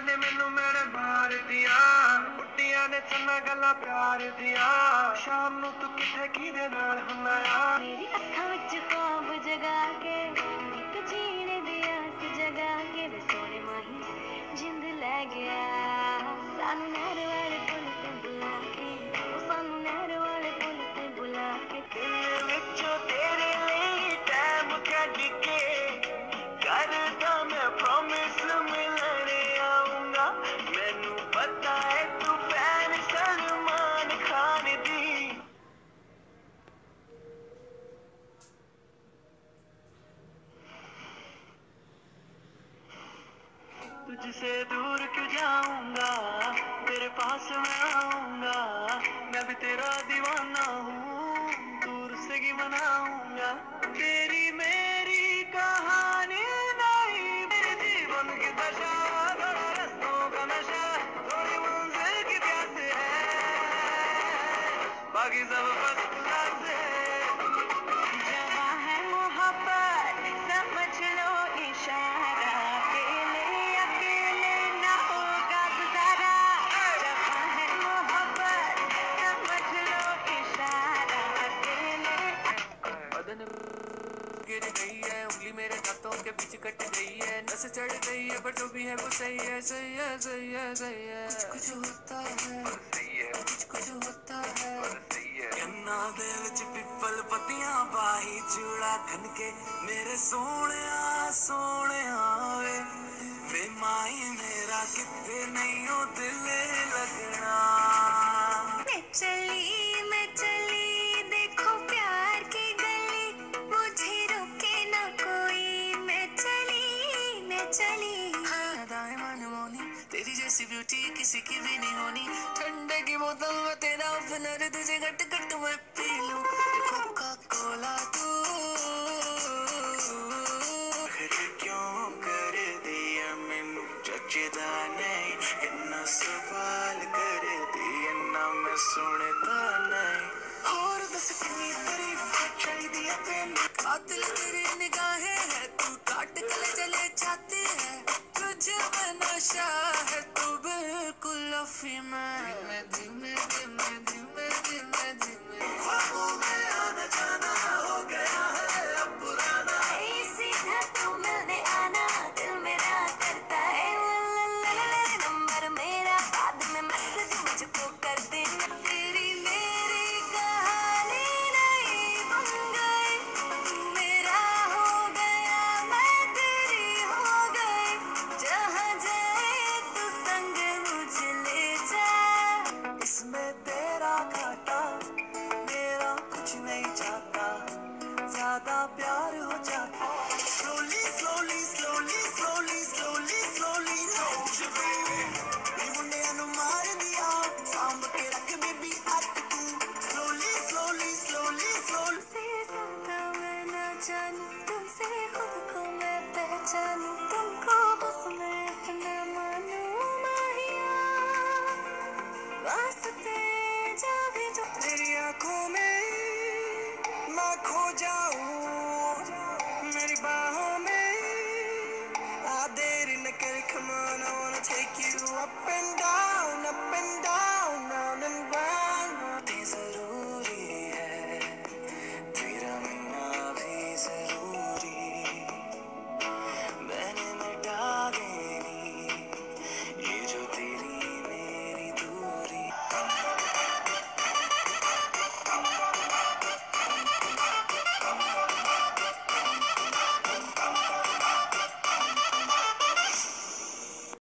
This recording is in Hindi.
ਨੇ ਮੈਨੂੰ ਮੇਰੇ ਮਾਰ ਦੀਆਂ ਕੁੱਟੀਆਂ ਨੇ ਚੰਨਾ ਗੱਲਾਂ ਪਿਆਰ ਦੀਆਂ ਸ਼ਾਮ ਨੂੰ ਤੂੰ ਕਿੱਥੇ ਕਿਹਦੇ ਨਾਲ ਹੁੰਦਾ ਆ ਮੇਰੀ ਅੱਖਾਂ ਵਿੱਚ ਖੌਬ ਜਗਾ ਕੇ ਇੱਕ ਜੀਣੇ ਦੀ ਆਸ ਜਗਾ ਕੇ ਵੇ ਸੋਹਣੇ ਮਾਹੀ ਜਿੰਦ ਲੈ ਗਿਆ तुझसे दूर क्यों जाऊँगा? तेरे पास मैं आऊँगा। मैं भी तेरा दीवाना हूँ, दूर से ही मनाऊँगा। तेरी मेरी कहानी नहीं, मेरे जीवन की दशा का नशा, थोड़ी मंजिल की प्यास है। बाकी सब बस मेरे दांतों के पीछे कट गई है। नस चढ़ गई है पर जो भी है वो सही है सही है सही है सही है। कुछ होता है। कुछ कुछ होता है। गन्ना दे विच पिपल पतिया बाही चूड़ा खनके मेरे सोने सोने जैसी ब्यूटी किसी की भी नहीं होनी। ठंडे की बोतल में तेरा ओपनर तुझे घट घट मैं पी लूँ। कोका कोला तू। क्यों कर दिया नहीं, इन्ना सवाल कर दिया ना मैं सुनता नहीं। और दस चाहिए कातिल तेरी निगाहें है, तू काट कले चले छाती culo firme. Dime, dime, dime.